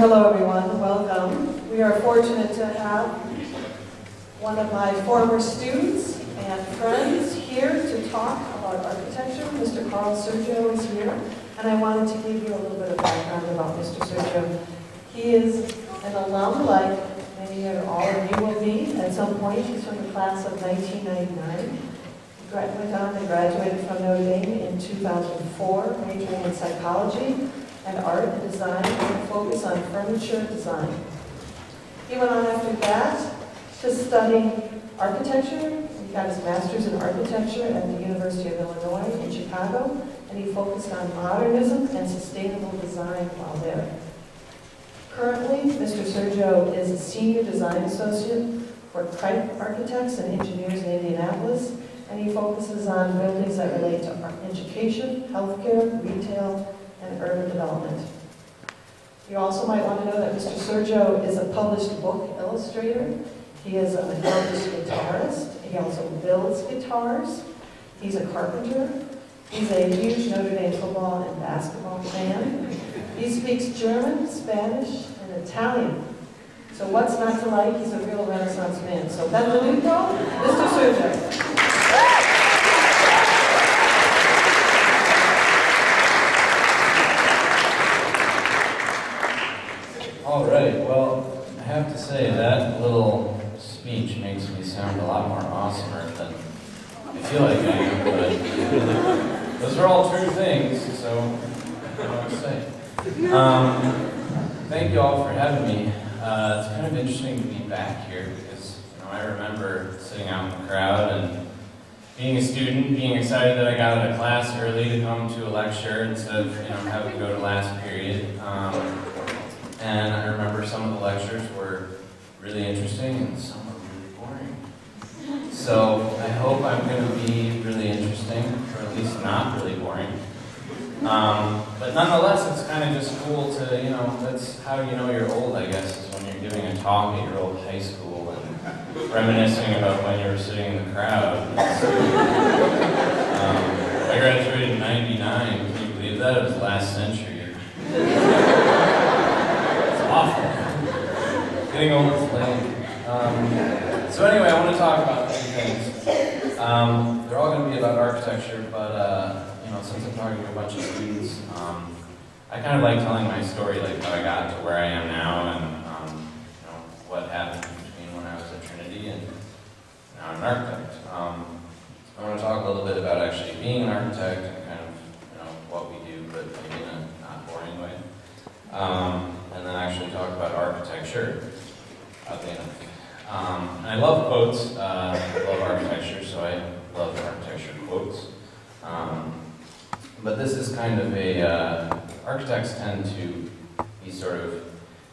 hello everyone, welcome. We are fortunate to have one of my former students and friends here to talk about architecture. Mr. Carl Sergio is here, and I wanted to give you a little bit of background about Mr. Sergio. He is an alum, like many or all of you will be at some point. He's from the class of 1999. He went on and graduated from Notre Dame in 2004, majoring in psychology and art and design with a focus on furniture design. He went on after that to study architecture. He got his master's in architecture at the University of Illinois in Chicago, and he focused on modernism and sustainable design while there. Currently, Mr. Sergio is a senior design associate for Cripe Architects and Engineers in Indianapolis, and he focuses on buildings that relate to education, healthcare, retail, and urban development. You also might want to know that Mr. Sergio is a published book illustrator. He is an accomplished guitarist. He also builds guitars. He's a carpenter. He's a huge Notre Dame football and basketball fan. He speaks German, Spanish, and Italian. So what's not to like? He's a real Renaissance man. So benvenuto, Mr. Sergio. All right, well, I have to say that little speech makes me sound a lot more awesomer than I feel like I am, but those are all true things, so what do I say? Um, thank you all for having me. Uh, it's kind of interesting to be back here because you know I remember sitting out in the crowd and being a student, being excited that I got out of class early to come to a lecture instead of you know having to go to last period. Um, and I remember some of the lectures were really interesting and some were really boring. So I hope I'm going to be really interesting, or at least not really boring. Um, but nonetheless, it's kind of just cool to, you know, that's how you know you're old, I guess, giving a talk at your old high school and reminiscing about when you were sitting in the crowd. um, I graduated in 99. Can you believe that? It was last century. It's awful. Getting old is lame. Um, so anyway, I want to talk about three things. Um, they're all going to be about architecture, but uh, you know, since I'm talking to a bunch of students, um, I kind of like telling my story, like how I got to where I am now, and what happened between when I was at Trinity and now I'm an architect. Um, I want to talk a little bit about actually being an architect and kind of you know what we do, but maybe in a not boring way. Um, and then actually talk about architecture. Um, I love quotes. Uh, I love architecture, so I love architecture quotes. Um, but this is kind of a uh, architects tend to be sort of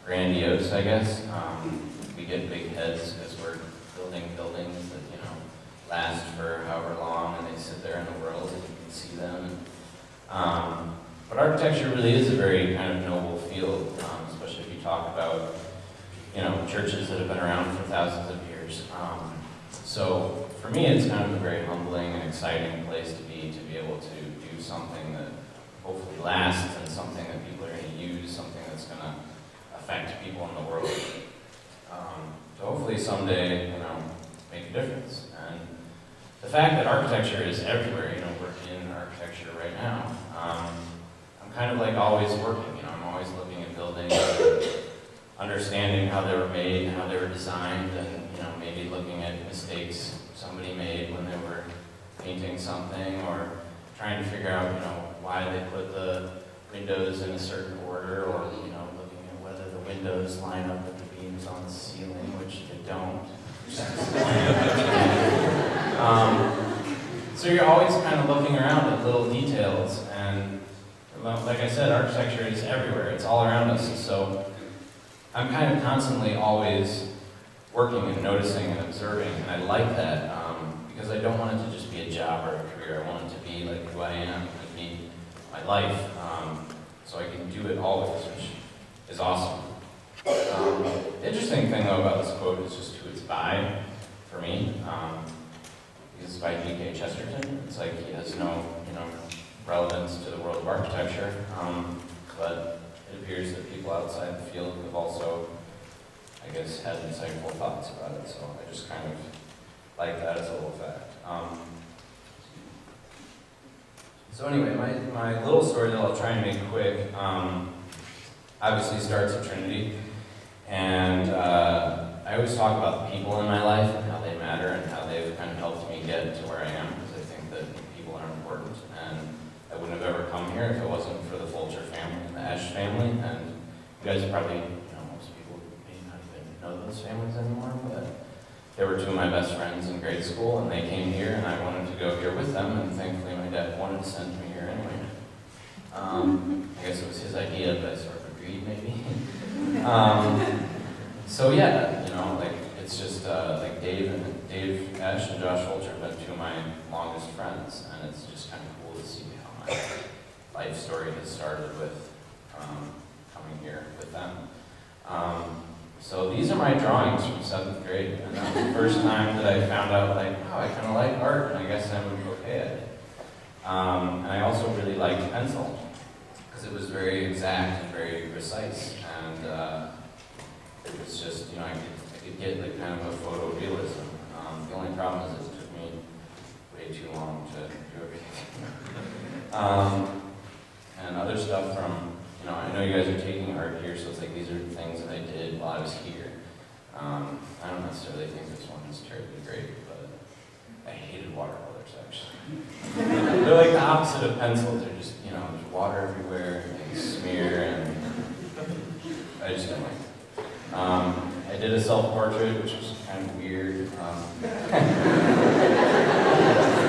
grandiose, I guess. Um, we get big heads because we're building buildings that you know last for however long, and they sit there in the world, and you can see them. Um, but architecture really is a very kind of noble field, um, especially if you talk about, you know, churches that have been around for thousands of years. Um, so for me, it's kind of a very humbling and exciting place to be, to be able to do something that hopefully lasts and something that people are going to use, something affect people in the world. Um, to hopefully someday, you know, make a difference. And the fact that architecture is everywhere, you know, we're in architecture right now. Um, I'm kind of like always working, you know, I'm always looking at buildings, understanding how they were made, and how they were designed, and, you know, maybe looking at mistakes somebody made when they were painting something, or trying to figure out, you know, why they put the windows in a certain order, or, you know, looking at whether the windows line up with the beams on the ceiling, which they don't. um, so you're always kind of looking around at little details, and like I said, architecture is everywhere. It's all around us. So I'm kind of constantly always working and noticing and observing, and I like that um, because I don't want it to just be a job or a career. I want it to be like who I am, and be my life, um, so I can do it always, which is awesome. Um, the interesting thing though about this quote is just who it's by for me. Um, because it's by G.K. Chesterton. It's like he has no, you know, relevance to the world of architecture. Um, but it appears that people outside the field have also, I guess, had insightful thoughts about it. So I just kind of like that as a little fact. Um, so anyway, my, my little story that I'll try and make quick, um, obviously starts at Trinity. And uh, I always talk about the people in my life and how they matter and how they've kind of helped me get to where I am because I think that people are important. And I wouldn't have ever come here if it wasn't for the Fulcher family and the Ash family. And you guys probably, you know, most people may not even know those families anymore, but they were two of my best friends in grade school, and they came here, and I wanted to go here with them, and thankfully my dad wanted to send me here anyway. Um, I guess it was his idea, but I sort of agreed maybe. um, so yeah, you know, like it's just uh, like Dave and Dave Ash and Josh Fulcher have been two of my longest friends, and it's just kind of cool to see how my life story has started with um, coming here with them. Um, so these are my drawings from seventh grade, and that was the first time that I found out, like, wow, I kind of like art, and I guess I'm okay at it. Um, and I also really liked pencil, because it was very exact and very precise, uh, it was just, you know, I could, I could get like kind of a photorealism. Um, the only problem is it took me way too long to do everything. um, and other stuff from you know, I know you guys are taking art here, so it's like these are things that I did while I was here. Um, I don't necessarily think this one is terribly great, but I hated watercolors actually. They're like the opposite of pencils. They're just, you know, there's water everywhere, I just don't like it. Um, I did a self-portrait, which was kind of weird. Um,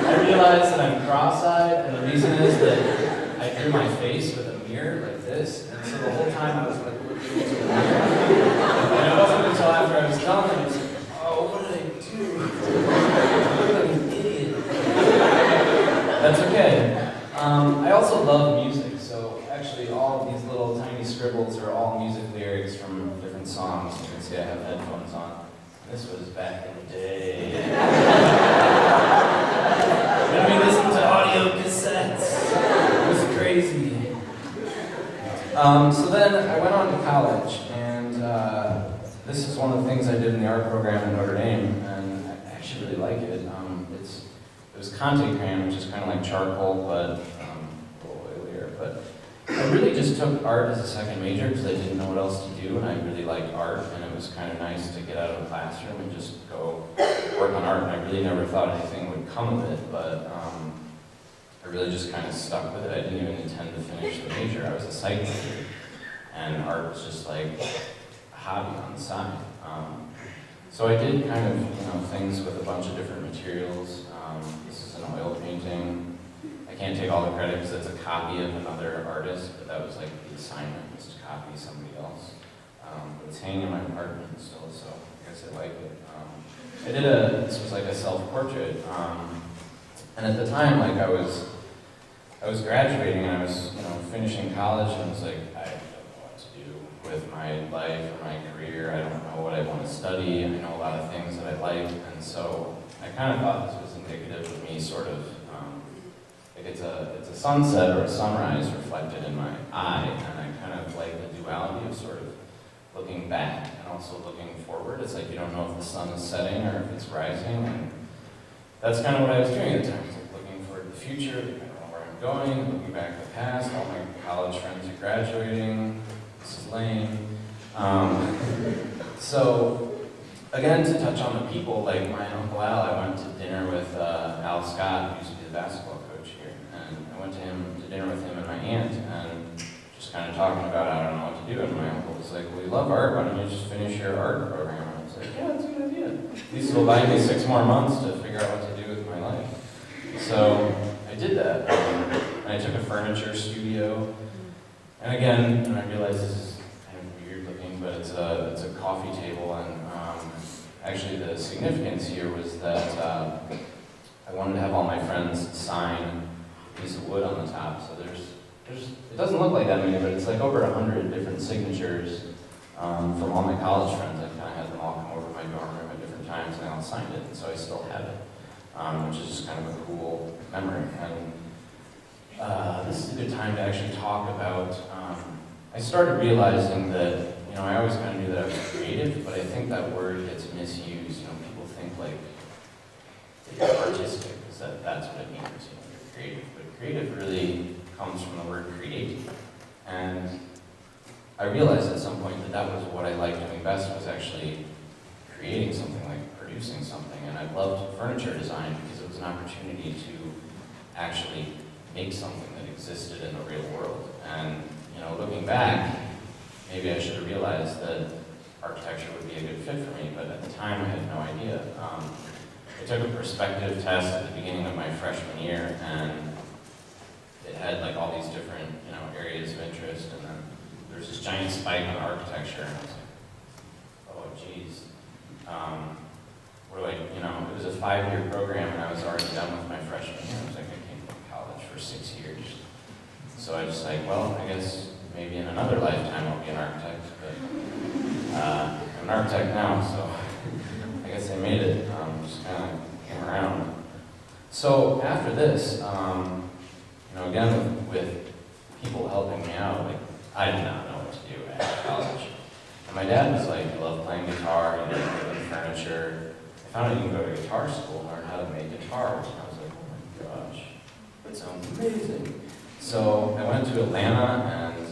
I realized that I'm cross-eyed, and the reason is that I drew my face with a mirror like this, and so the whole time I was like looking into the mirror. And it wasn't until after I was done that I was like, oh, what did I do? I look like an idiot. That's okay. Um, I also love music, so actually all of these little tiny scribbles are all music lyrics from different songs. You can see I have headphones on. This was back in the day. when we listened to audio cassettes. It was crazy. Um, so then I went on to college, and uh, this is one of the things I did in the art program in Notre Dame, and I actually really like it. Um, it's it was Conte crayon, which is kind of like charcoal, but um, a little oilier. But I really just took art as a second major because I didn't know what else to do, and I really liked art, and it was kind of nice to get out of the classroom and just go work on art. And I really never thought anything would come of it, but. Um, I really just kind of stuck with it. I didn't even intend to finish the major. I was a psych major, and art was just like a hobby on the side. Um, so I did kind of, you know, things with a bunch of different materials. Um, this is an oil painting. Can't take all the credit because it's a copy of another artist, but that was like the assignment, was to copy somebody else. Um, but it's hanging in my apartment still, so I guess I like it. Um, I did a, this was like a self-portrait. Um, and at the time, like I was, I was graduating and I was, you know, finishing college and I was like, I don't know what to do with my life or my career. I don't know what I want to study. I know a lot of things that I like, and so I kind of thought this was indicative of me, sort of, it's a, it's a sunset or a sunrise reflected in my eye, and I kind of like the duality of sort of looking back and also looking forward. It's like you don't know if the sun is setting or if it's rising, and that's kind of what I was doing at the time. Like looking forward to the future, I don't know where I'm going, looking back at the past. All my college friends are graduating. This is lame. Um, so, again, to touch on the people, like my Uncle Al, I went to dinner with uh, Al Scott, who used to be the basketball coach here. And I went to him to dinner with him and my aunt, and just kind of talking about I don't know what to do. And my uncle was like, well, you love art, why don't you just finish your art program? And I was like, yeah, that's a good idea. At least it'll buy me six more months to figure out what to do with my life. So I did that. Um, and I took a furniture studio. And again, and I realized this is kind of weird looking, but it's a, it's a coffee table. And um, actually the significance here was that uh, I wanted to have all my friends sign piece of wood on the top. So there's, there's, it doesn't look like that many, but it's like over a hundred different signatures um, from all my college friends. I kind of had them all come over my dorm room at different times and they all signed it, and so I still have it, um, which is just kind of a cool memory. And uh, this is a good time to actually talk about um, I started realizing that, you know, I always kind of knew that I was creative, but I think that word gets misused. You know, people think like that you're artistic, because that, that's what it means, you know, you're creative. Creative really comes from the word create. And I realized at some point that that was what I liked doing best, was actually creating something, like producing something. And I loved furniture design because it was an opportunity to actually make something that existed in the real world. And, you know, looking back, maybe I should have realized that architecture would be a good fit for me, but at the time I had no idea. Um, I took a perspective test at the beginning of my freshman year, and had like all these different, you know, areas of interest, and then there's this giant spike on architecture, and I was like, oh geez. Um, do I, you know, it was a five-year program, and I was already done with my freshman year. I was like, I came from college for six years. So I was like, well, I guess maybe in another lifetime I'll be an architect, but uh, I'm an architect now, so I guess I made it. Um, just kind of came around. So after this, um, know, again with, with people helping me out, like I did not know what to do at college. And my dad was like, you love playing guitar, you love making furniture. I found out you can go to guitar school and learn how to make guitars. And I was like, oh my gosh, that sounds amazing. So I went to Atlanta and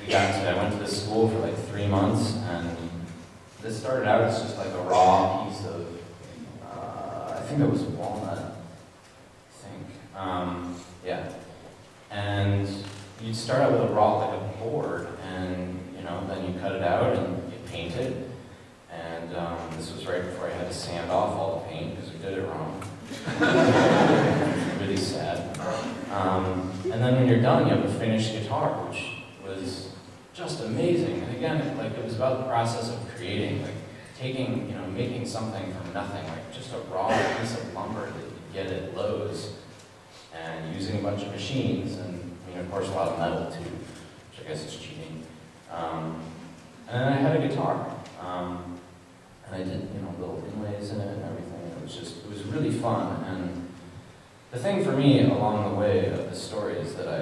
we got to, I went to this school for like three months and this started out as just like a raw piece of, uh, I think it was walnut, I think. Um, yeah. And you'd start out with a raw, like a board, and you know, then you cut it out and you paint it. And um, this was right before I had to sand off all the paint because we did it wrong. really sad. Um, and then when you're done, you have a finished guitar, which was just amazing. And again, like it was about the process of creating, like taking, you know, making something from nothing, like just a raw piece of lumber that you get at Lowe's, and using a bunch of machines, and I mean, of course, a lot of metal too, which I guess is cheating. Um, and then I had a guitar, um, and I did, you know, little inlays in it and everything. It was just, it was really fun. And the thing for me along the way of the story is that I,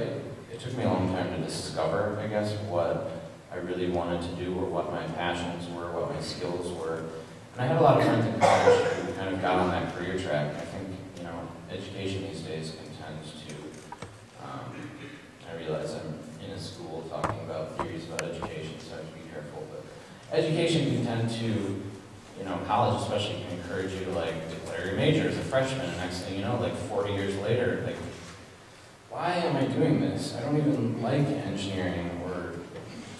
it took me a long time to discover, I guess, what I really wanted to do or what my passions were, what my skills were. And I had a lot of friends in college who kind of got on that career track. I think, you know, education these days can tend to, um, I realize I'm in a school talking about theories about education, so I have to be careful, but education can tend to, you know, college especially can encourage you to like declare your major as a freshman, and next thing you know, like 40 years later, like, why am I doing this? I don't even like engineering or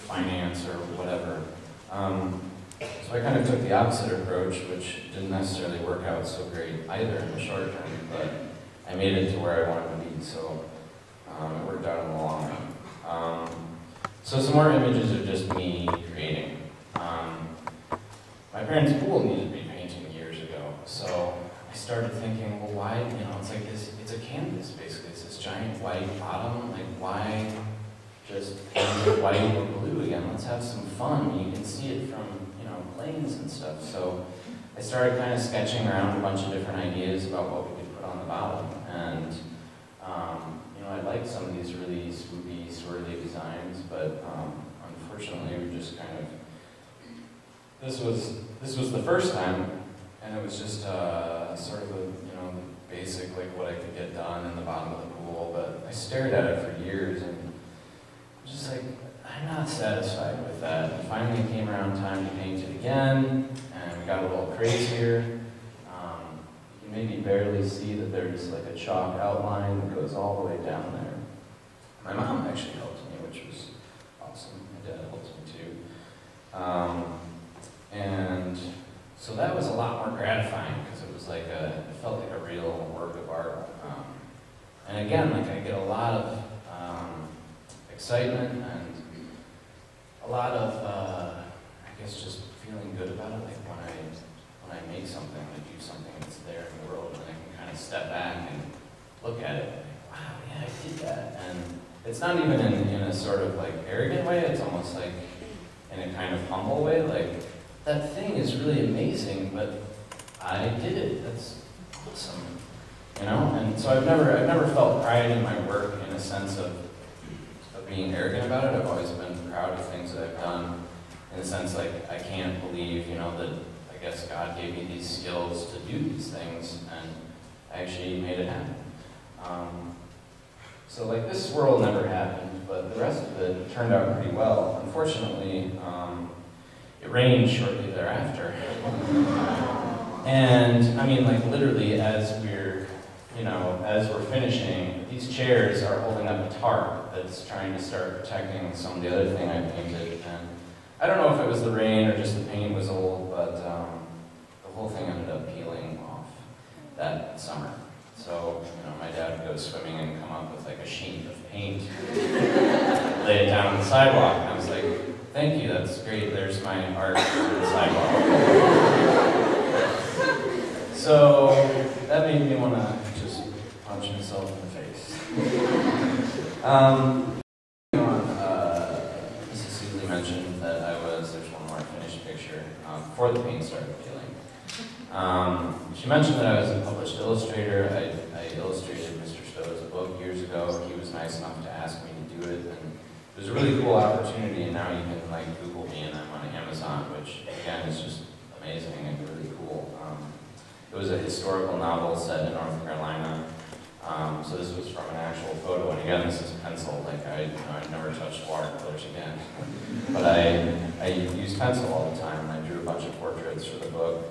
finance or whatever. Um, so I kind of took the opposite approach, which didn't necessarily work out so great either in the short term, but I made it to where I wanted to be, so um, it worked out in the long run. Um, so some more images of just me creating. Um, my parents' pool needed repainting years ago, so I started thinking, well, why, you know, it's like this, it's a canvas basically, it's this giant white bottom, like why just white or blue again? Let's have some fun. You can see it from, you know, planes and stuff. So I started kind of sketching around a bunch of different ideas about what we could put on the bottom, and um, I liked some of these really swoopy, swirly designs, but um, unfortunately, we just kind of this was this was the first time, and it was just uh, sort of a you know basic like what I could get done in the bottom of the pool. But I stared at it for years, and just like I'm not satisfied with that. And finally, came around time to paint it again, and we got a little crazier. Maybe barely see that there's like a chalk outline that goes all the way down there. My mom actually helped me, which was awesome. My dad helped me too. Um, and so that was a lot more gratifying because it was like a, it felt like a real work of art. Um, and again, like I get a lot of um, excitement and a lot of, uh, I guess, just feeling good about it. Like when I when I make something, I do something there in the world, and I can kind of step back and look at it. and Like, wow, yeah, I did that. And it's not even in, in a sort of like arrogant way. It's almost like in a kind of humble way. Like that thing is really amazing, but I did it. That's awesome. You know? And so I've never I've never felt pride in my work in a sense of of being arrogant about it. I've always been proud of things that I've done. In the sense, like, I can't believe, you know, that guess God gave me these skills to do these things, and I actually made it happen. Um, so, like, this swirl never happened, but the rest of it turned out pretty well. Unfortunately, um, it rained shortly thereafter. and, I mean, like, literally, as we're, you know, as we're finishing, these chairs are holding up a tarp that's trying to start protecting some of the other thing I painted. And I don't know if it was the rain or just the paint was old, but um, whole thing ended up peeling off that summer. So, you know, my dad would go swimming and come up with like a sheet of paint, lay it down on the sidewalk, and I was like, thank you, that's great, there's my art on the sidewalk. so, that made me want to just punch myself in the face. um, on, uh, Mrs. Seeley mentioned that I was, there's one more finished picture, um, before the paint started peeling. Um, she mentioned that I was a published illustrator. I, I illustrated Mr. Stowe's book years ago. He was nice enough to ask me to do it, and it was a really cool opportunity. And now you can like Google me, and I'm on Amazon, which again is just amazing and really cool. Um, it was a historical novel set in North Carolina. Um, so this was from an actual photo, and again, this is pencil. Like I, you know, I never touched watercolors again, but I, I used pencil all the time, and I drew a bunch of portraits for the book.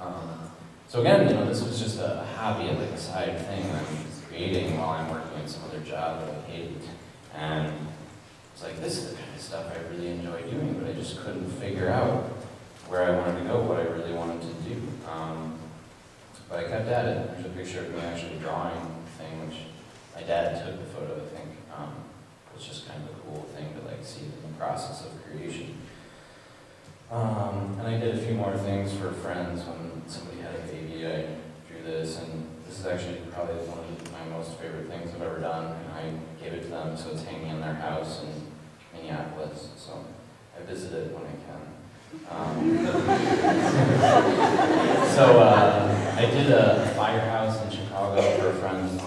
Um, so again, you know, this was just a hobby, like a side thing I'm creating while I'm working at some other job that I hated. And it's like, this is the kind of stuff I really enjoy doing, but I just couldn't figure out where I wanted to go, what I really wanted to do. Um, but I kept at it. There's a picture of me actually drawing the thing, which my dad took the photo, I think. Um, it's just kind of a cool thing to like see the process of creation. Um, and I did a few more things for friends when somebody had a baby. I drew this, and this is actually probably one of my most favorite things I've ever done. And I gave it to them, so it's hanging in their house in Minneapolis. So I visit it when I can. Um, so uh, I did a firehouse in Chicago for a friend's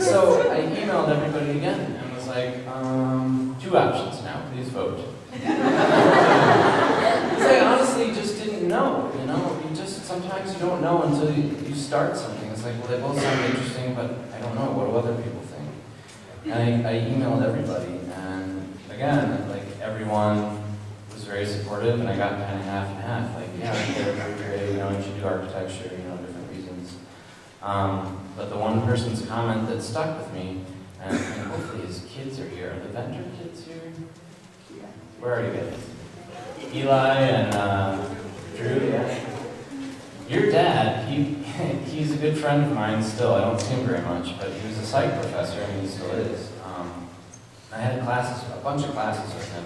So I emailed everybody again and was like, um, two options now, please vote. Because I honestly just didn't know, you know? You just, sometimes you don't know until you, you start something. It's like, well, they both sound interesting, but I don't know. What do other people think? And I, I emailed everybody, and again, like everyone was very supportive, and I got kind of half and half. Like, yeah, they're very you know, you should do architecture, you know, different reasons. Um, but the one person's comment that stuck with me, and, and hopefully his kids are here. Are the Venter kids here? Where are you guys? Eli and uh, Drew, yeah. Your dad, he, he's a good friend of mine still. I don't see him very much, but he was a psych professor, and he still is. Um, I had classes, a bunch of classes with him.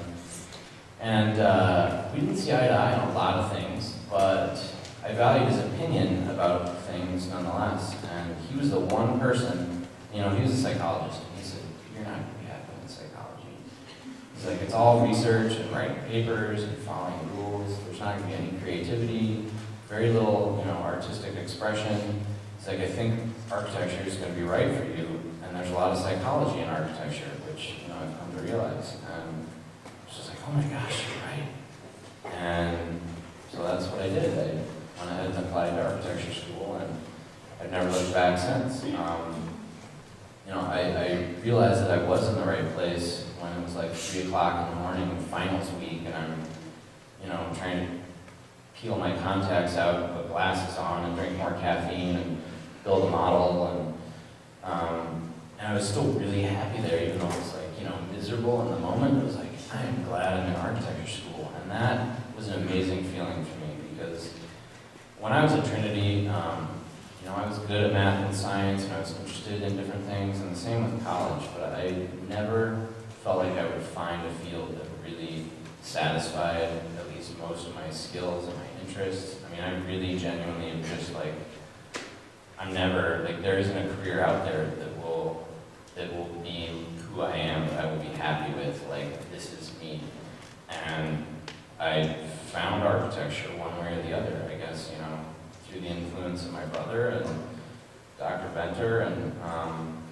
And uh, we didn't see eye to eye on a lot of things, but I valued his opinion about things nonetheless. And he was the one person, you know, he was a psychologist. And he said, You're not going to be happy in psychology. He's like, It's all research and writing papers and following rules. There's not going to be any creativity, very little, you know, artistic expression. It's like, I think architecture is going to be right for you. And there's a lot of psychology in architecture, which, you know, I've come to realize. And it's just like, oh my gosh, you're right. And so that's what I did. I ahead and applied to architecture school, and I've never looked back since. Um, you know, I, I realized that I was in the right place when it was like 3 o'clock in the morning, finals week, and I'm, you know, trying to peel my contacts out, put glasses on, and drink more caffeine, and build a model, and um, and I was still really happy there, even though it was like, you know, miserable in the moment. It was like, I am glad I'm in architecture school. And that was an amazing feeling for me because when I was at Trinity, um, you know, I was good at math and science and I was interested in different things, and the same with college, but I never felt like I would find a field that really satisfied at least most of my skills and my interests. I mean, I really genuinely am just like, I'm never, like, there isn't a career out there that will, that will be who I am, that I will be happy with, like, this is me. And I found architecture one way or the other, you know, through the influence of my brother and Dr. Benter, and um,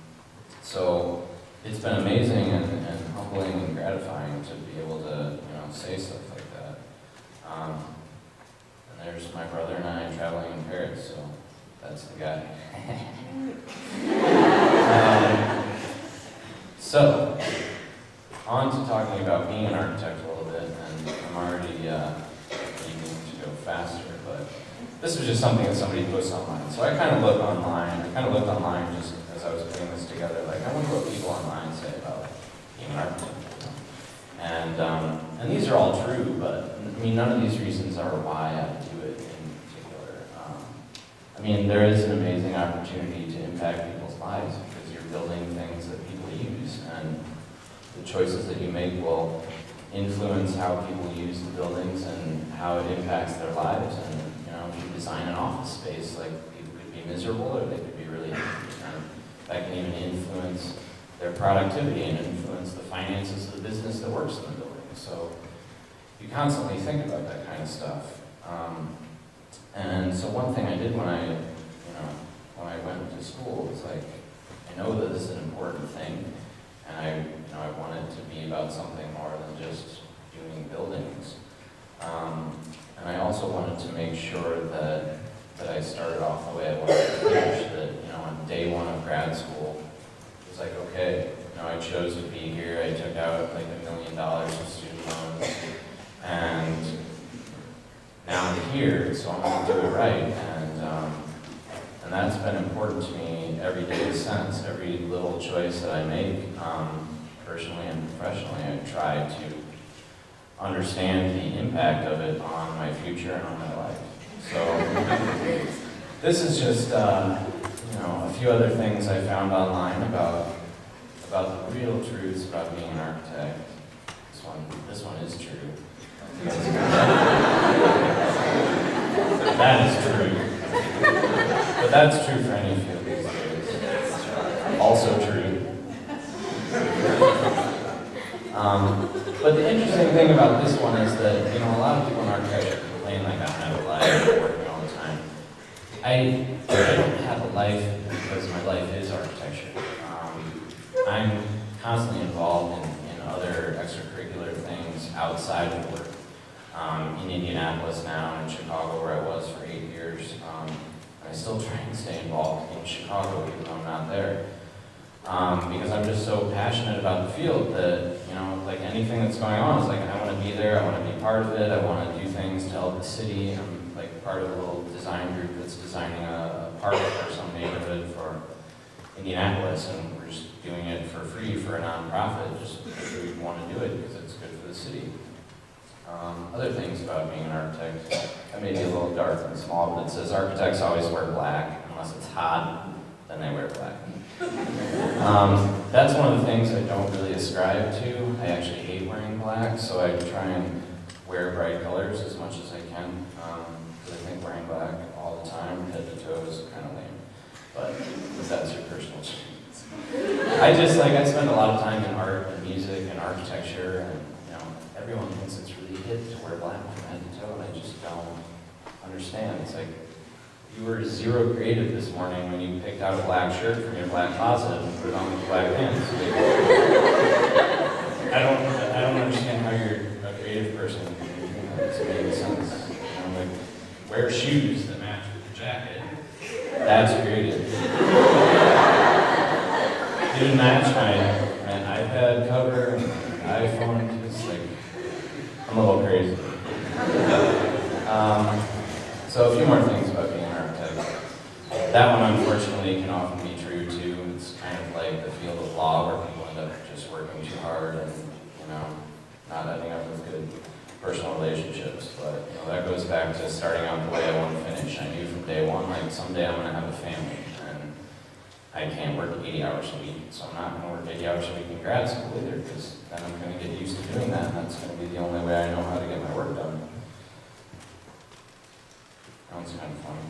so it's been amazing and, and humbling and gratifying to be able to, you know, say stuff like that. Um, and there's my brother and I traveling in Paris, so that's the guy. um, so, on to talking about being an architect a little bit, and I'm already uh, to go faster, this was just something that somebody posted online. So I kind of looked online, I kind of looked online just as I was putting this together, like I wonder what people online say about being an. And, um, and these are all true, but I mean, none of these reasons are why I do it in particular. Um, I mean, there is an amazing opportunity to impact people's lives because you're building things that people use, and the choices that you make will influence how people use the buildings and how it impacts their lives. And you know, if you design an office space, like people could be miserable or they could be really happy. That can even influence their productivity and influence the finances of the business that works in the building. So you constantly think about that kind of stuff. Um, and so one thing I did when I, you know, when I went to school was like, I know that this is an important thing, and I, you know, I want it to be about something more than just doing buildings. Um, and I also wanted to make sure that that I started off the way I wanted to finish. That you know, on day one of grad school, it was like, okay, you know, I chose to be here. I took out like a million dollars of student loans, and now I'm here, so I'm going to do it right. And um, and that's been important to me every day since. Every little choice that I make, um, personally and professionally, I try to understand the impact of it on my future and on my life. So this is just, uh, you know, a few other things I found online about about the real truths about being an architect. This one, this one is true. that is true. But that's true for any field these days. Also true. Um, but the interesting thing about this one is that, you know, a lot of people in architecture complain like I don't have a life, working all the time. I, I don't have a life because my life is architecture. Um, I'm constantly involved in, in other extracurricular things outside of work. Um, in Indianapolis now, in Chicago, where I was for eight years. Um, I still try and stay involved in Chicago, even though I'm not there. Um, because I'm just so passionate about the field that, you know, like anything that's going on, it's like I want to be there, I want to be part of it, I want to do things to help the city. I'm like part of a little design group that's designing a, a park or some neighborhood for Indianapolis, and we're just doing it for free for a nonprofit, just because we want to do it because it's good for the city. Um, other things about being an architect, that may be a little dark and small, but it says architects always wear black unless it's hot. then they wear black. Um, that's one of the things I don't really ascribe to. I actually hate wearing black, so I try and wear bright colors as much as I can. Because I think wearing black all the time, head to toe, is kind of lame. But that's your personal choice. I just like I spend a lot of time in art and music and architecture, and you know everyone thinks it's really hip to wear black from head to toe, and I just don't understand. It's like you were zero creative this morning when you picked out a black shirt from your black closet and put it on with black pants. I don't, I don't understand how you're a creative person. It doesn't sense. You know, like, wear shoes that match with your jacket. That's creative. Didn't match my, my iPad cover, and iPhone, just like, I'm a little crazy. Um, so a few more things about being an architect. That one unfortunately can often be true too. It's kind of like the field of law where people end up just working too hard and, you know, not ending up with good personal relationships. But, you know, that goes back to starting out the way I want to finish. I knew from day one, like, someday I'm going to have a family. And I can't work 80 hours a week, so I'm not going to work 80 hours a week in grad school either, because then I'm going to get used to doing that, and that's going to be the only way I know how to get my work done. That one's kind of funny.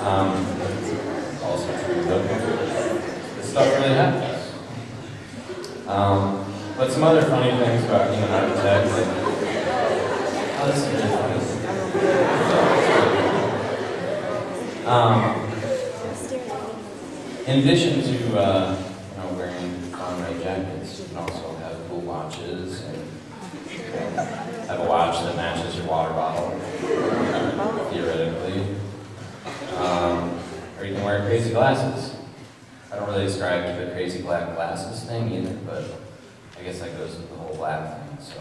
um, it's also true, though. This stuff really happens. Um, but some other funny things about being an architect, oh, this is really funny. Um, in addition to uh, you know, wearing fun red jackets, you can also have cool watches and have a watch that matches your water bottle, theoretically. Um, or you can wear crazy glasses. I don't really ascribe to the crazy black glasses thing either, but I guess that goes with the whole black thing. So,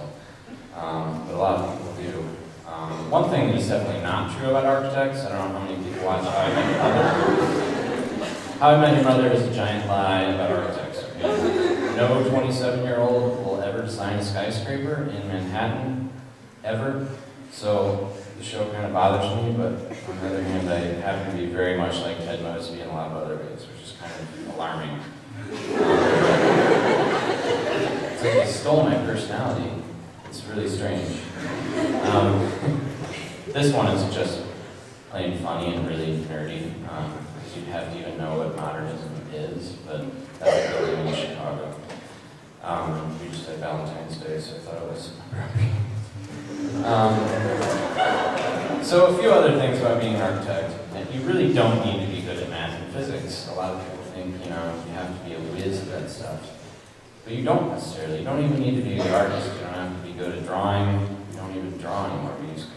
um, but a lot of people do. Um, one thing that's definitely not true about architects, I don't know how many people watch How I Met Your Mother. How I Met Your Mother is a giant lie about architects. No 27-year-old will ever design a skyscraper in Manhattan, ever. So the show kind of bothers me, but on the other hand, I happen to be very much like Ted Mosby in a lot of other ways, which is kind of alarming. It's like he stole my personality. It's really strange. Um, this one is just plain funny and really nerdy. Um, because you'd have to even know what modernism is, but that's a building in Chicago. Um, we just had Valentine's Day, so I thought it was appropriate. Um, so a few other things about being an architect. You really don't need to be good at math and physics. A lot of people think, you know, you have to be a whiz at that stuff. But you don't necessarily. You don't even need to be an artist. You don't have to be good at drawing. You don't even draw anymore. We use. Um,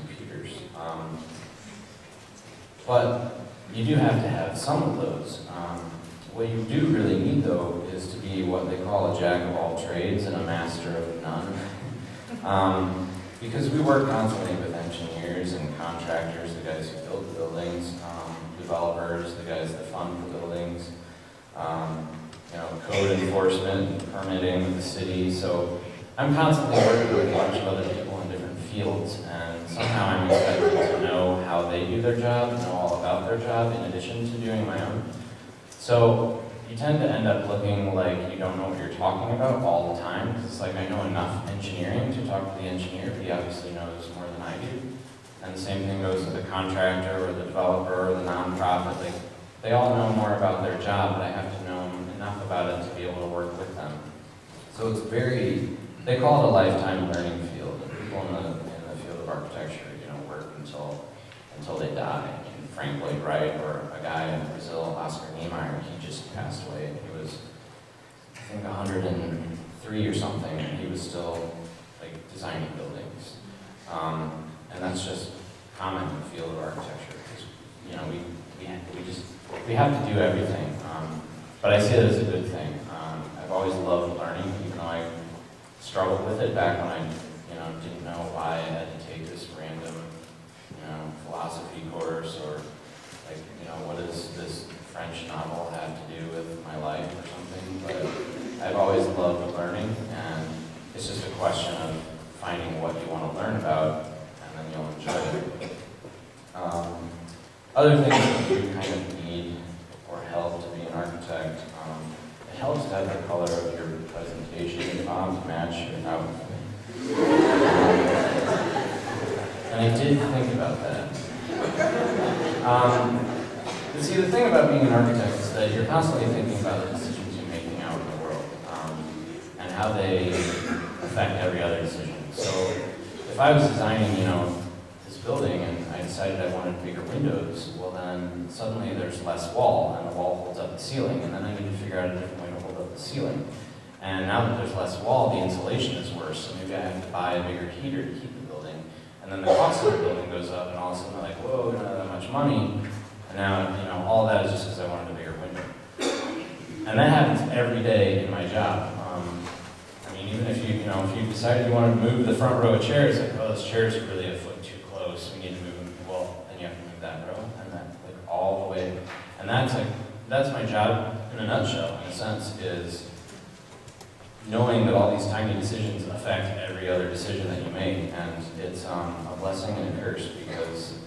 but you do have to have some of those. Um, what you do really need, though, is to be what they call a jack of all trades and a master of none. Um, because we work constantly with engineers and contractors, the guys who build the buildings, um, developers, the guys that fund the buildings, um, you know, code enforcement permitting the city. So I'm constantly working with a bunch of other people in different fields, and somehow I'm expected to how they do their job, know all about their job, in addition to doing my own. So you tend to end up looking like you don't know what you're talking about all the time, because it's like I know enough engineering to talk to the engineer, but he obviously knows more than I do. And the same thing goes with the contractor or the developer or the nonprofit. Like, they all know more about their job, but I have to know enough about it to be able to work with them. So it's very, they call it a lifetime learning field. People in the, in the field of architecture, you know, work until, until they die. And Frank Lloyd Wright or a guy in Brazil, Oscar Niemeyer, he just passed away. He was, I think, 103 or something, and he was still, like, designing buildings. Um, and that's just common in the field of architecture. You know, we, we, we just, we have to do everything. Um, but I see it as a good thing. Um, I've always loved learning, even though I struggled with it back when I, you know, didn't know why I had to take this random, you know, philosophy course or like, you know, what does this French novel have to do with my life or something? But I've always loved learning, and it's just a question of finding what you want to learn about, and then you'll enjoy it. Um, other things that you kind of Um, but see, the thing about being an architect is that you're constantly thinking about the decisions you're making out in the world um, and how they affect every other decision. So if I was designing, you know, this building and I decided I wanted bigger windows, well then suddenly there's less wall and the wall holds up the ceiling and then I need to figure out a different way to hold up the ceiling. And now that there's less wall, the insulation is worse, so maybe I have to buy a bigger heater to keep then the cost of the building goes up and all of a sudden they're like, whoa, don't have that much money. And now, you know, all that is just because I wanted a bigger window. And that happens every day in my job. Um, I mean, even if you, you know, if you decided you wanted to move the front row of chairs, like, oh, those chairs are really a foot too close, we need to move them, well, then you have to move that row, and that, like, all the way. And that's like, that's my job in a nutshell, in a sense, is knowing that all these tiny decisions affect every other decision that you make, and it's um, a blessing and a curse because,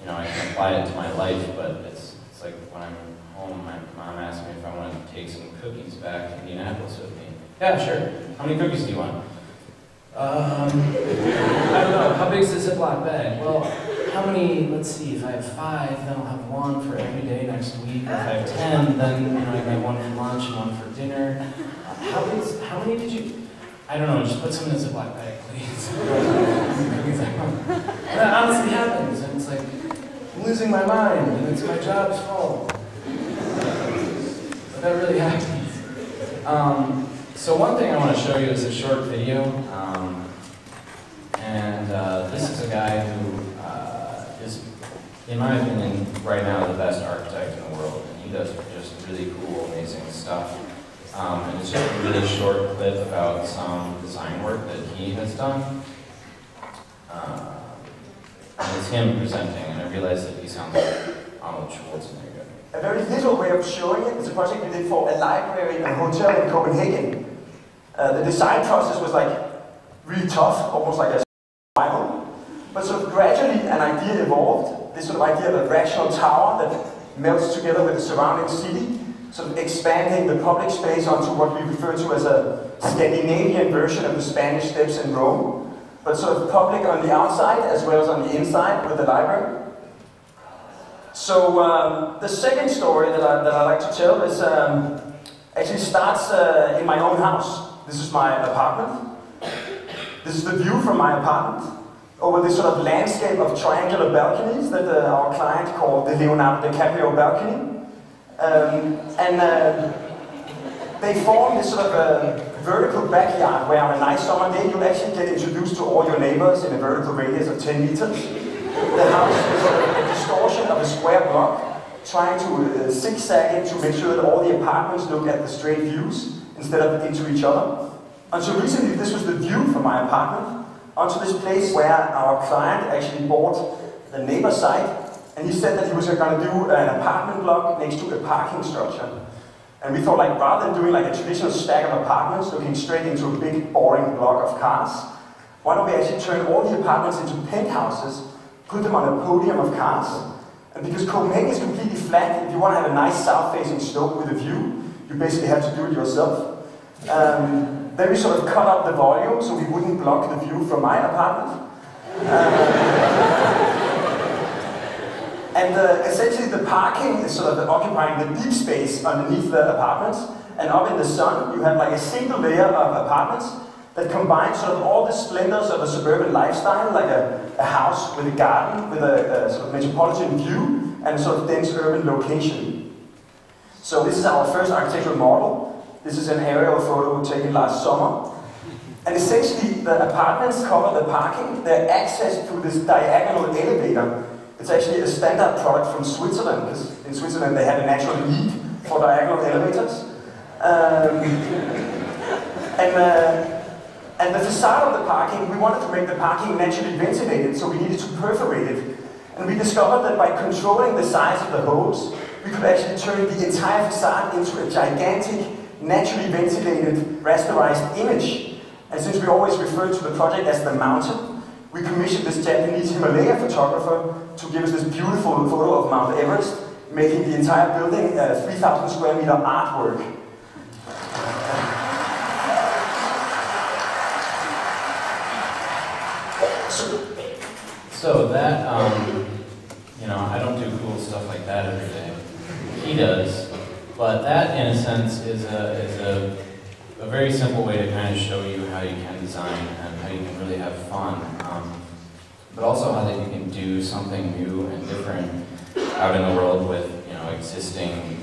you know, I can apply it to my life, but it's, it's like when I'm home, my mom asked me if I wanted to take some cookies back to Indianapolis with me. Yeah, sure. How many cookies do you want? Um, I don't know. How big is the Ziploc bag? Well, how many, let's see, if I have five, then I'll have one for every day next week. If I have ten, then, you know, I have one for lunch and one for dinner. How big how many did you, I don't know, just put some in a Ziploc bag, please. that honestly happens, and it's like, I'm losing my mind, and it's my job's fault. But that really happens. Um, so one thing I want to show you is a short video. Um, and uh, this is a guy who uh, is, in my opinion, right now the best architect in the world. And he does just really cool, amazing stuff. Um, and it's just a really short clip about some design work that he has done. Uh, and it's him presenting, and I realize that he sounds like Arnold Schwarzenegger. A very little way of showing it is a project we did for a library in a hotel in Copenhagen. Uh, the design process was like really tough, almost like a survival. But sort of gradually an idea evolved, this sort of idea of a rational tower that melts together with the surrounding city, sort of expanding the public space onto what we refer to as a Scandinavian version of the Spanish steps in Rome, but sort of public on the outside as well as on the inside with the library. So um, the second story that I, that I like to tell is um, actually starts uh, in my own house. This is my apartment. This is the view from my apartment over this sort of landscape of triangular balconies that uh, our client called the Leonardo DiCaprio balcony. Um, and uh, they form this sort of a vertical backyard where on a nice summer day you actually get introduced to all your neighbors in a vertical radius of 10 meters. The house is a distortion of a square block, trying to uh, zigzag it to make sure that all the apartments look at the straight views instead of into each other. Until recently, this was the view from my apartment onto this place where our client actually bought the neighbor site, and he said that he was going to do an apartment block next to a parking structure. And we thought, like, rather than doing like a traditional stack of apartments looking straight into a big, boring block of cars, why don't we actually turn all the apartments into penthouses, put them on a podium of cars? And because Copenhagen is completely flat, if you want to have a nice south-facing slope with a view, you basically have to do it yourself. Um, then we sort of cut up the volume so we wouldn't block the view from my apartment. Um, and essentially the parking is sort of occupying the deep space underneath the apartments. And up in the sun, you have like a single layer of apartments that combine sort of all the splendors of a suburban lifestyle, like a, a house with a garden, with a, a sort of metropolitan view, and a sort of dense urban location. So this is our first architectural model. This is an aerial photo taken last summer. And essentially, the apartments cover the parking. They're accessed through this diagonal elevator. It's actually a standard product from Switzerland, in Switzerland they have a natural need for diagonal elevators. Um, and, uh, and the facade of the parking, we wanted to make the parking naturally ventilated, so we needed to perforate it. And we discovered that by controlling the size of the holes, we could actually turn the entire facade into a gigantic, naturally ventilated, rasterized image. And since we always refer to the project as the mountain, we commissioned this Japanese Himalaya photographer to give us this beautiful photo of Mount Everest, making the entire building a 3,000 square meter artwork. So that, um, you know, I don't do cool stuff like that every day. He does. But that, in a sense, is a, is a, a very simple way to kind of show you how you can design and how you can really have fun but also how that you can do something new and different out in the world with, you know, existing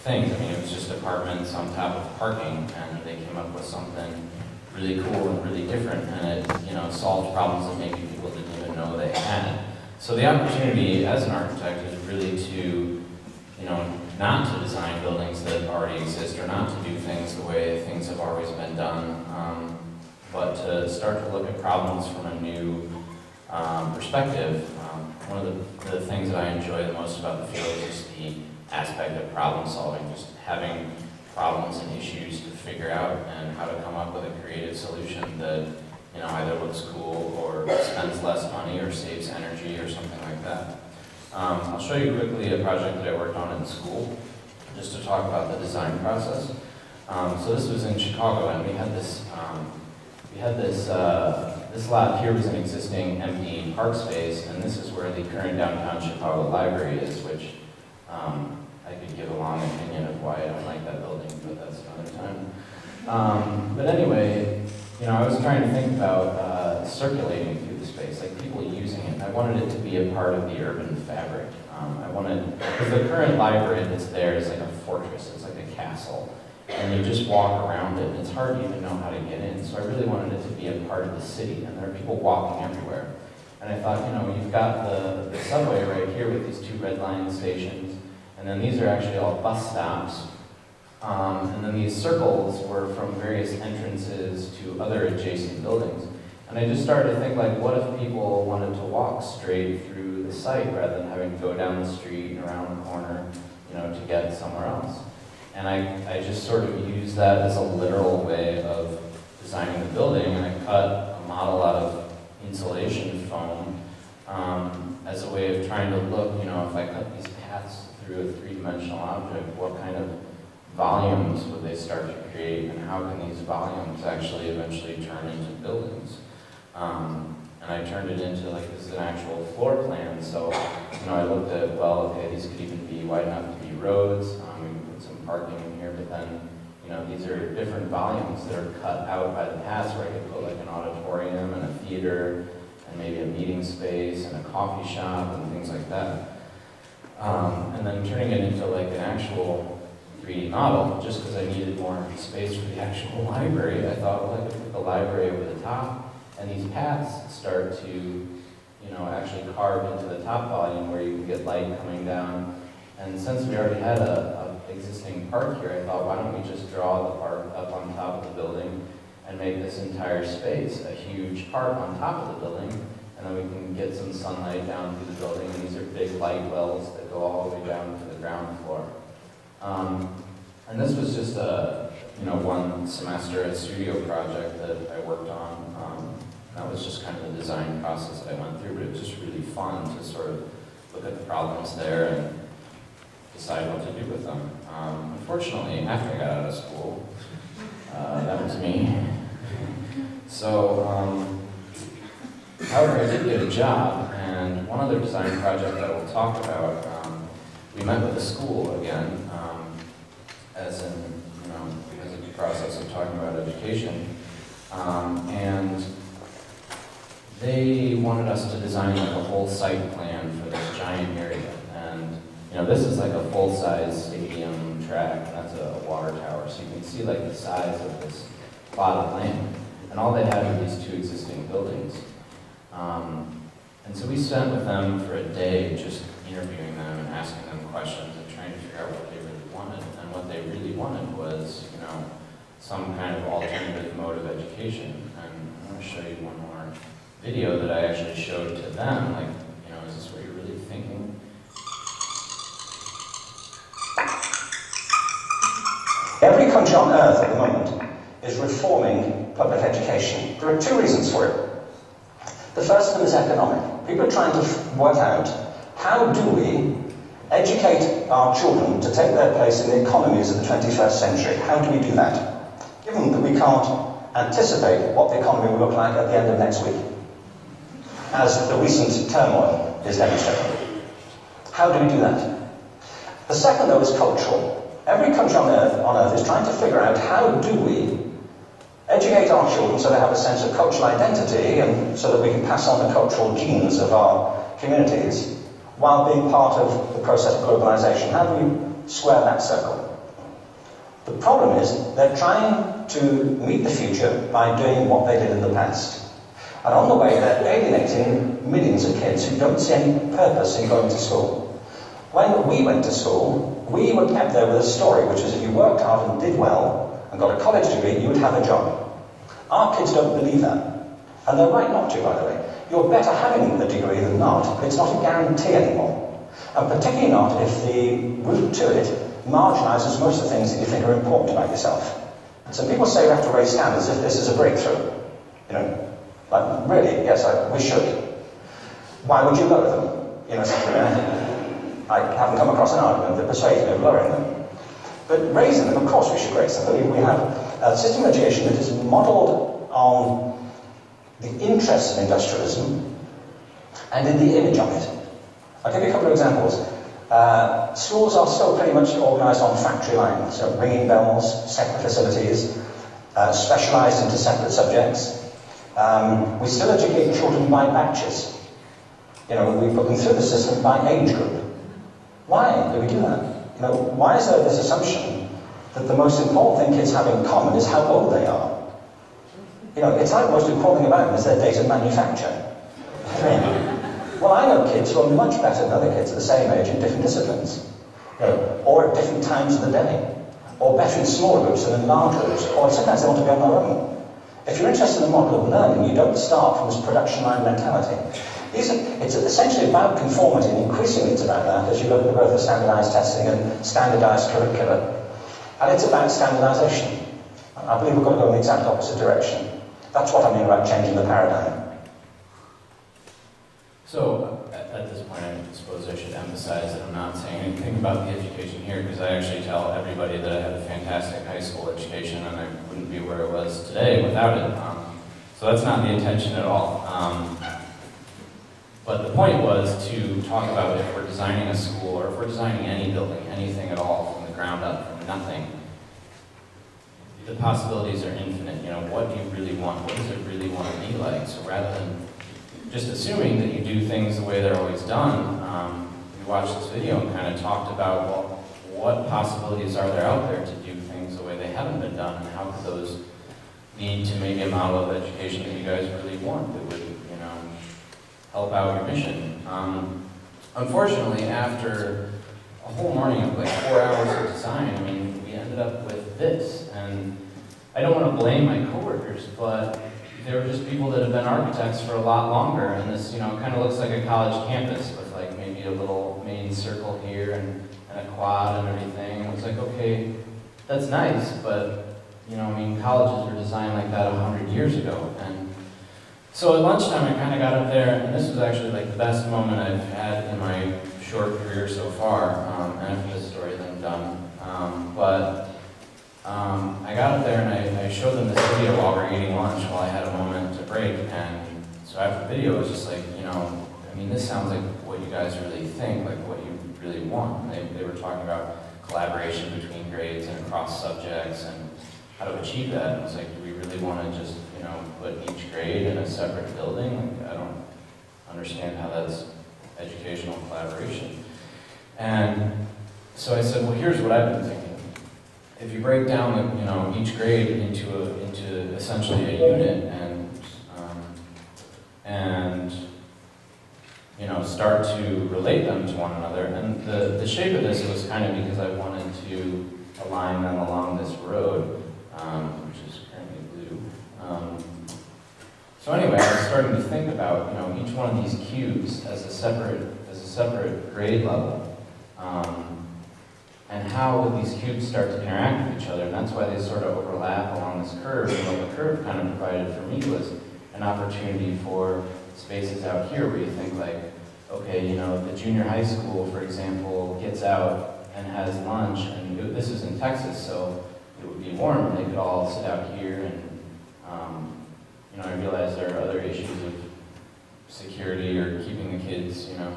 things. I mean, it was just apartments on top of parking, and they came up with something really cool and really different, and it, you know, solved problems that maybe people didn't even know they had. So the opportunity as an architect is really to, you know, not to design buildings that already exist or not to do things the way things have always been done, um, but to start to look at problems from a new um, perspective. Um, one of the, the things that I enjoy the most about the field is the aspect of problem solving, just having problems and issues to figure out and how to come up with a creative solution that you know either looks cool or spends less money or saves energy or something like that. Um, I'll show you quickly a project that I worked on in school just to talk about the design process. Um, so this was in Chicago and we had this um, we had this uh, this lot here was an existing empty park space and this is where the current downtown Chicago library is which um, I could give a long opinion of why I don't like that building, but that's another time. Um, but anyway, you know, I was trying to think about uh, circulating through the space, like people using it. I wanted it to be a part of the urban fabric. Um, I wanted, because the current library that's there is like a fortress, it's like a castle. And you just walk around it, and it's hard to even know how to get in. So I really wanted it to be a part of the city, and there are people walking everywhere. And I thought, you know, you've got the, the subway right here with these two red line stations, and then these are actually all bus stops. Um, and then these circles were from various entrances to other adjacent buildings. And I just started to think like, what if people wanted to walk straight through the site rather than having to go down the street and around the corner, you know, to get somewhere else. And I, I just sort of used that as a literal way of designing the building, and I cut a model out of insulation foam um, as a way of trying to look, you know, if I cut these paths through a three-dimensional object, what kind of volumes would they start to create, and how can these volumes actually eventually turn into buildings? Um, and I turned it into like this is an actual floor plan. So, you know, I looked at well, okay, these could even be wide enough to be roads. Um, we can put some parking in here, but then, you know, these are different volumes that are cut out by the paths where I could put like an auditorium and a theater and maybe a meeting space and a coffee shop and things like that. Um, and then turning it into like an actual 3D model, just because I needed more space for the actual library, I thought, well, I could put the library over the top, and these paths start to, you know, actually carve into the top volume where you can get light coming down. And since we already had a, a existing park here, I thought, why don't we just draw the park up on top of the building and make this entire space a huge park on top of the building, and then we can get some sunlight down through the building. And these are big light wells that go all the way down to the ground floor. Um, and this was just a, you know, one semester at studio project that I worked on. Um, that was just kind of the design process that I went through, but it was just really fun to sort of look at the problems there and decide what to do with them. Um, unfortunately, after I got out of school, uh, that was me. So, um, however, I did get a job, and one other design project that we'll talk about, um, we met with the school again, um, as in, you know, as a process of talking about education, um, and they wanted us to design like a whole site plan for this giant area, you know, this is like a full-size stadium track, that's a water tower, so you can see like the size of this of land. And all they had were these two existing buildings. Um, and so we spent with them for a day just interviewing them and asking them questions and trying to figure out what they really wanted. And what they really wanted was, you know, some kind of alternative mode of education. And I'm going to show you one more video that I actually showed to them, like, you know, is this what you're really thinking? Country on earth at the moment is reforming public education. There are two reasons for it. The first of them is economic. People are trying to work out how do we educate our children to take their place in the economies of the 21st century? How do we do that? Given that we can't anticipate what the economy will look like at the end of next week, as the recent turmoil is demonstrating. How do we do that? The second, though, is cultural. Every country on earth, on earth is trying to figure out how do we educate our children so they have a sense of cultural identity and so that we can pass on the cultural genes of our communities while being part of the process of globalization. How do we square that circle? The problem is they're trying to meet the future by doing what they did in the past. And on the way, they're alienating millions of kids who don't see any purpose in going to school. When we went to school, we were kept there with a story, which is if you worked hard and did well and got a college degree, you would have a job. Our kids don't believe that. And they're right not to, by the way. You're better having a degree than not, but it's not a guarantee anymore. And particularly not if the route to it marginalizes most of the things that you think are important about yourself. So people say we have to raise standards if this is a breakthrough. You know, like, really, yes, I, we should. Why would you lower them? You know, I haven't come across an argument that persuades me of lowering them. But raising them, of course we should raise them. We have a system of education that is modelled on the interests of industrialism and in the image of it. I'll give you a couple of examples. Uh, schools are still pretty much organised on factory lines, so ringing bells, separate facilities, uh, specialised into separate subjects. Um, we still educate children by batches. You know, we put them through the system by age group. Why do we do that? You know, why is there this assumption that the most important thing kids have in common is how old they are? You know, it's like most important about them is their date of manufacture. well, I know kids who are much better than other kids at the same age in different disciplines, you know, or at different times of the day, or better in small groups than in large groups, or sometimes they want to be on their own. If you're interested in the model of learning, you don't start from this production line mentality. It's essentially about conformity, and increasingly it's about that as you look at the growth of standardized testing and standardized curriculum. And it's about standardization. I believe we've got to go in the exact opposite direction. That's what I mean about changing the paradigm. So, at this point, I suppose I should emphasize that I'm not saying anything about the education here, because I actually tell everybody that I had a fantastic high school education, and I wouldn't be where I was today without it. Um, so that's not the intention at all. Um, but the point was to talk about if we're designing a school, or if we're designing any building, anything at all, from the ground up, from nothing, the possibilities are infinite. You know, what do you really want? What does it really want to be like? So rather than just assuming that you do things the way they're always done, um, we watched this video and kind of talked about, well, what possibilities are there out there to do things the way they haven't been done, and how could those lead to maybe a model of education that you guys really want that would, help out your mission. Um, unfortunately, after a whole morning of like four hours of design, I mean, we ended up with this, and I don't want to blame my coworkers, but they were just people that have been architects for a lot longer, and this, you know, kind of looks like a college campus with like maybe a little main circle here and, and a quad and everything. And it was like, okay, that's nice, but you know, I mean, colleges were designed like that a hundred years ago, and so at lunchtime I kind of got up there, and this was actually like the best moment I've had in my short career so far. Um, and after this story, then done. Um, but um, I got up there and I, I, showed them this video while we are eating lunch while I had a moment to break. And so after the video, it was just like, you know, I mean, this sounds like what you guys really think, like what you really want. And they, they were talking about collaboration between grades and across subjects and how to achieve that. And it's like, do we really want to just, you know, put each grade in a separate building? Like, I don't understand how that's educational collaboration. And so I said, well, here's what I've been thinking if you break down you know each grade into a, into essentially a unit and um, and you know start to relate them to one another, and the the shape of this was kind of because I wanted to align them along this road, um, which is currently blue. Um, so anyway, I was starting to think about you know each one of these cubes as a separate as a separate grade level. Um, and how would these cubes start to interact with each other? And that's why they sort of overlap along this curve. And what the curve kind of provided for me was an opportunity for spaces out here where you think like, okay, you know, the junior high school, for example, gets out and has lunch, and this is in Texas, so it would be warm, and they could all sit out here, and, um, know, I realize there are other issues of security or keeping the kids, you know,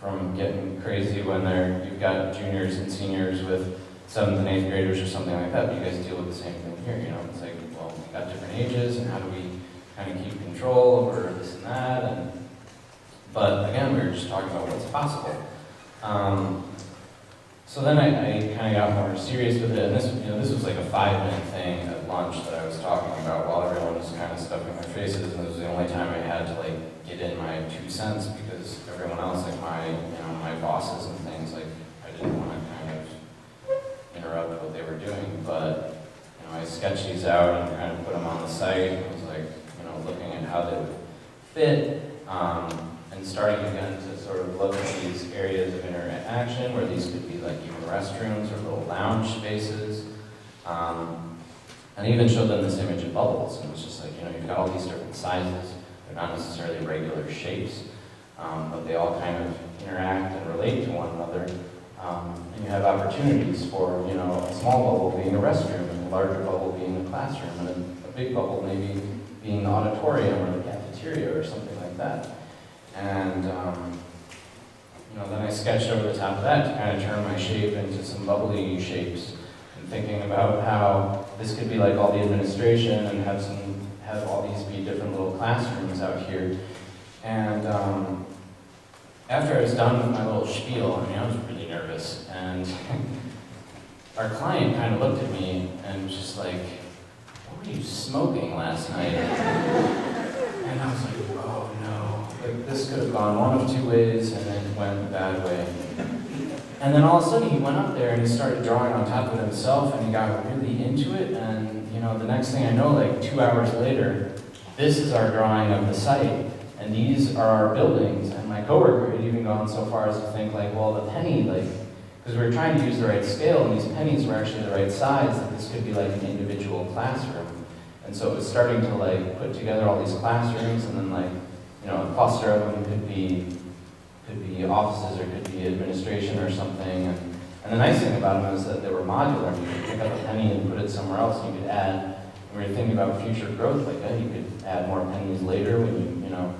from getting crazy when they're, you've got juniors and seniors with seventh and eighth graders or something like that, but you guys deal with the same thing here, you know, it's like, well, we've got different ages, and how do we kind of keep control over this and that, and, but again, we were just talking about what's possible. Um, so then I, I kind of got more serious with it, and this, you know, this was like a five-minute thing at lunch that I was talking about while everyone was kind of stuffing their faces, and it was the only time I had to like get in my two cents because everyone else, like my, you know, my bosses and things, like I didn't want to kind of interrupt what they were doing, but you know, I sketched these out and kind of put them on the site. I was like, you know, looking at how they would fit. Um, and starting again to sort of look at these areas of interaction where these could be like even restrooms or little lounge spaces. Um, and I even showed them this image of bubbles, and it was just like, you know, you've got all these different sizes. They're not necessarily regular shapes, um, but they all kind of interact and relate to one another. Um, and you have opportunities for, you know, a small bubble being a restroom, and a larger bubble being a classroom, and a, a big bubble maybe being the auditorium or the cafeteria or something like that. And, um, you know, then I sketched over the top of that to kind of turn my shape into some bubbly shapes and thinking about how this could be like all the administration and have some, have all these be different little classrooms out here. And um, after I was done with my little spiel, I mean, I was really nervous. And our client kind of looked at me and was just like, what were you smoking last night? And I was like, like this could have gone one of two ways and then went the bad way. And then all of a sudden he went up there and he started drawing on top of himself and he got really into it and you know, the next thing I know, like two hours later, this is our drawing of the site and these are our buildings. And my coworker had even gone so far as to think like, well, the penny, like, because we were trying to use the right scale and these pennies were actually the right size, that this could be like an individual classroom. And so it was starting to like put together all these classrooms and then like, you know, a cluster of them could be could be offices or could be administration or something. And, and the nice thing about them is that they were modular. You could pick up a penny and put it somewhere else. And you could add, when you're thinking about future growth like that, you could add more pennies later when you, you know,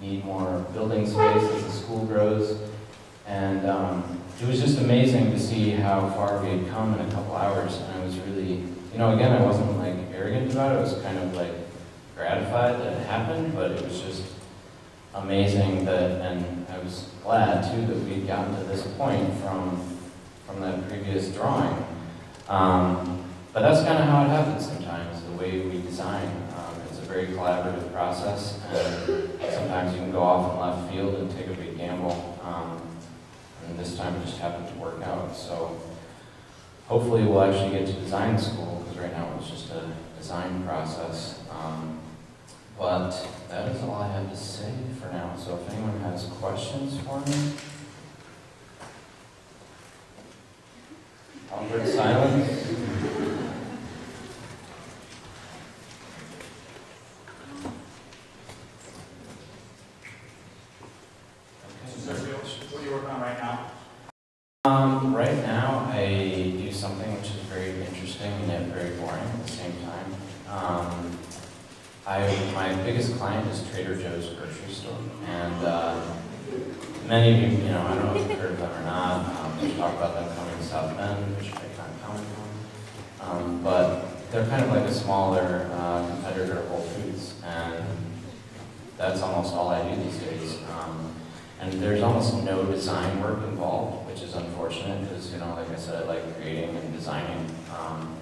need more building space as the school grows. And um, it was just amazing to see how far we had come in a couple hours. And I was really, you know, again, I wasn't like arrogant about it. I was kind of like gratified that it happened, but it was just amazing that, and I was glad too that we'd gotten to this point from from that previous drawing. Um, but that's kind of how it happens sometimes, the way we design. Um, it's a very collaborative process, and sometimes you can go off in left field and take a big gamble. Um, and this time it just happened to work out. So hopefully we'll actually get to design school, because right now it's just a design process. Um, but that is all I have to say for now. So if anyone has questions for me, awkward silence. So what are you working on right now? Um, right now, I do something which is very interesting and yet very boring at the same time. Um, I, my biggest client is Trader Joe's grocery store, and uh, many of you, you know, I don't know if you've heard of them or not. Um, they talk about them coming to South Bend, which I can't comment on. Um, but they're kind of like a smaller uh, competitor of Whole Foods, and that's almost all I do these days. Um, and there's almost no design work involved, which is unfortunate because, you know, like I said, I like creating and designing. Um,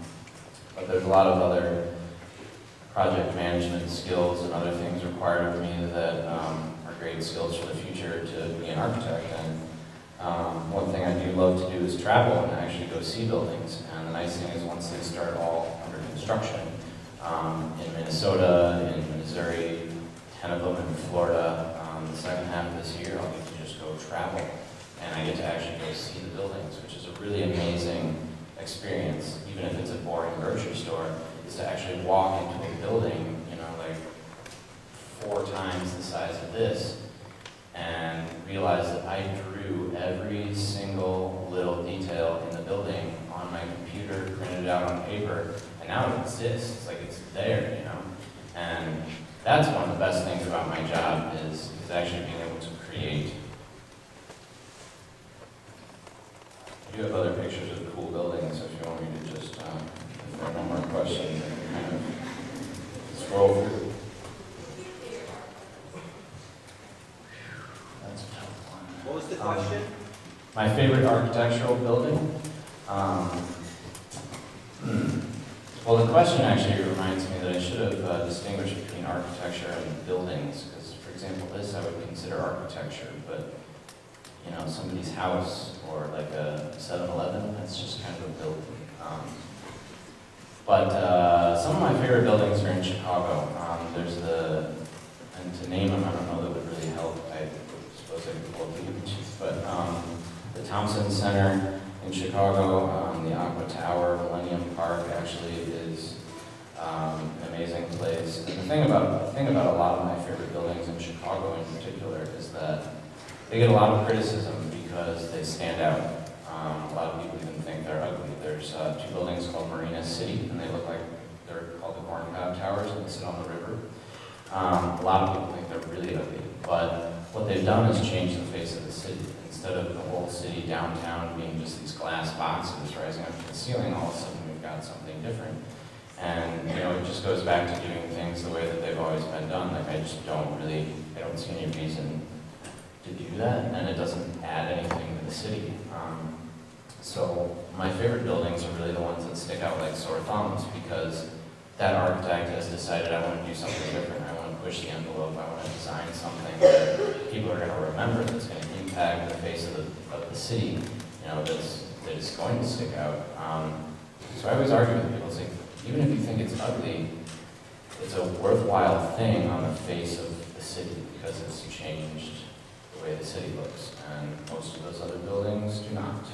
but there's a lot of other project management skills and other things required of me that um, are great skills for the future to be an architect. And um, one thing I do love to do is travel and actually go see buildings. And the nice thing is once they start all under construction, um, in Minnesota, in Missouri, 10 of them in Florida, um, the second half of this year I'll to just go travel and I get to actually go see the buildings, which is a really amazing experience, even if it's a boring grocery store, is to actually walk into a building, you know, like four times the size of this, and realize that I drew every single little detail in the building on my computer, printed it out on paper, and now it exists, like it's there, you know? And that's one of the best things about my job is, is actually being able to create do have other pictures of cool buildings, if you want me to just, um, if there are no more questions, I can kind of scroll through. That's a tough one. What was the Um, question? My favorite architectural building? Um, hmm. Well, the question actually reminds me that I should have uh, distinguished between architecture and buildings, because, for example, this I would consider architecture, but, you know, somebody's house or like a 7-Eleven, that's just kind of a building. Um, but uh, some of my favorite buildings are in Chicago. Um, there's the, and to name them, I don't know that would really help. I suppose I could pull up the images, but um, the Thompson Center in Chicago, um, the Aqua Tower, Millennium Park actually is um, an amazing place. And the thing about the thing about a lot of my favorite buildings in Chicago in particular is that they get a lot of criticism because they stand out. Um, a lot of people even think they're ugly. There's uh, two buildings called Marina City, and they look like they're called the Corn Cob Towers, and they sit on the river. Um, a lot of people think they're really ugly, but what they've done is change the face of the city. Instead of the whole city downtown being just these glass boxes rising up to the ceiling, all of a sudden we've got something different. And, you know, it just goes back to doing things the way that they've always been done. Like, I just don't really, I don't see any reason to do that, and it doesn't add anything to the city. Um, so, my favorite buildings are really the ones that stick out like sore thumbs, because that architect has decided I want to do something different. I want to push the envelope. I want to design something that people are going to remember, that's going to impact the face of the, of the city, you know, that's, that is going to stick out. Um, so I always argue with people, it's like, even if you think it's ugly, it's a worthwhile thing on the face of the city because it's changed way the city looks, and most of those other buildings do not.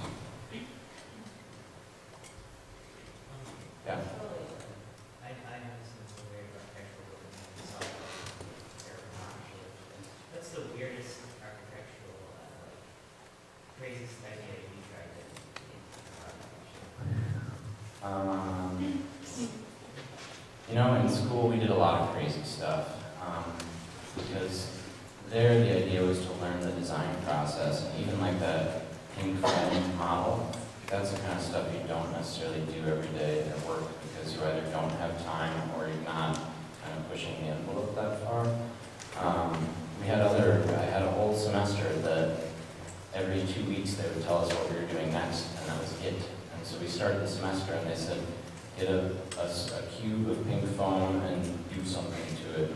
Yeah. I, I know this is a weird architectural building in South Carolina. The weirdest architectural, like, craziest idea you tried to in architecture? Um, you know, in school we did a lot of crazy stuff um, because there the idea was to learn the design process, even like that pink foam model. That's the kind of stuff you don't necessarily do every day at work because you either don't have time or you're not kind of pushing the envelope that far. Um, we had other, I had a whole semester that every two weeks they would tell us what we were doing next, and that was it. And so we started the semester and they said, get a cube of pink foam and do something to it.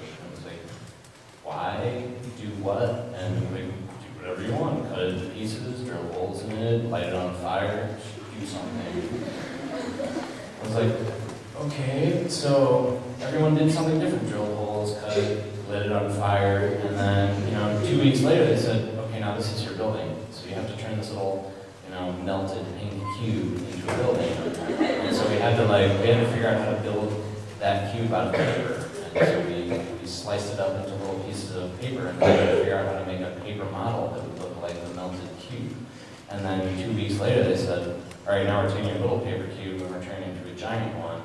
I do what? And like, do whatever you want. Cut it into pieces, drill holes in it, light it on fire, do something. I was like, okay, so everyone did something different. Drill holes, cut it, lit it on fire, and then, you know, two weeks later they said, okay, now this is your building. So you have to turn this little, you know, melted pink cube into a building. And so we had to like, we had to figure out how to build that cube out of paper. And so we, we sliced it up into little pieces of paper and had to figure out how to make a paper model that would look like the melted cube. And then two weeks later they said, all right, now we're taking a little paper cube and we're turning it into a giant one.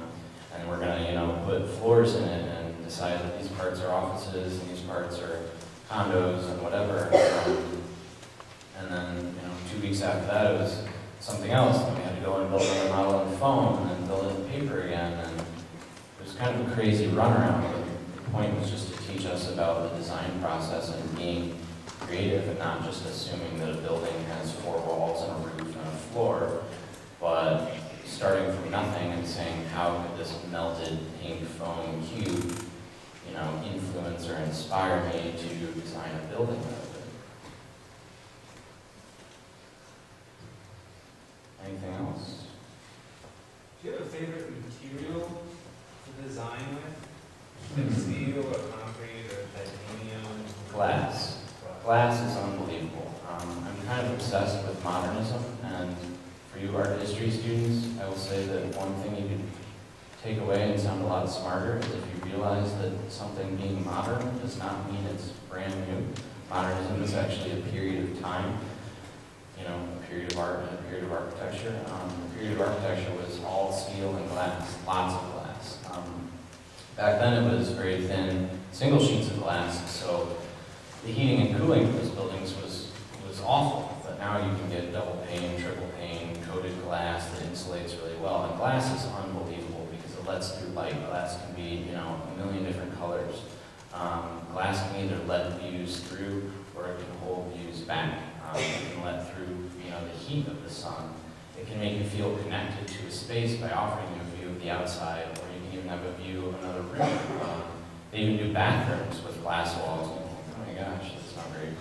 And we're gonna, you know, put floors in it and decide that these parts are offices and these parts are condos and whatever. Um, And then, you know, two weeks after that, it was something else. And we had to go and build another model in foam and then build it in paper again. And it was kind of a crazy runaround. Point was just to teach us about the design process and being creative and not just assuming that a building has four walls and a roof and a floor, but starting from nothing and saying, how could this melted pink foam cube, you know, influence or inspire me to design a building out of it? Anything else? Do you have a favorite material to design with? Like steel or concrete or titanium? Glass. Glass is unbelievable. Um, I'm kind of obsessed with modernism, and for you art history students, I will say that one thing you could take away and sound a lot smarter is if you realize that something being modern does not mean it's brand new. Modernism is actually a period of time, you know, a period of art and a period of architecture. Um, the period of architecture was all steel and glass, lots of glass. Back then it was very thin, single sheets of glass, so the heating and cooling of those buildings was, was awful, but now you can get double pane, triple pane, coated glass that insulates really well. And glass is unbelievable because it lets through light. Glass can be, you know, a million different colors. Um, glass can either let views through or it can hold views back. Um, it can let through, you know, the heat of the sun. It can make you feel connected to a space by offering you a view of the outside, have a view of another room. Um, they even do bathrooms with glass walls. Oh my gosh, that's not very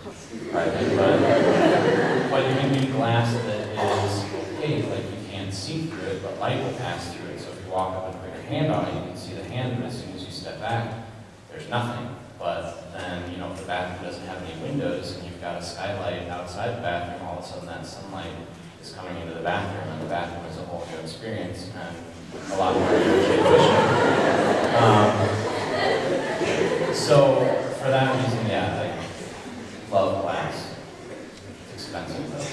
private. But, but you can do glass that is opaque, like you can't see through it, but light will pass through it. So if you walk up and put your hand on it, you can see the hand, but as soon as you step back, there's nothing. But then, you know, if the bathroom doesn't have any windows and you've got a skylight outside the bathroom, all of a sudden that sunlight is coming into the bathroom, and the bathroom is a whole new experience and a lot more than um, So for that reason, yeah, I love class. It's expensive though.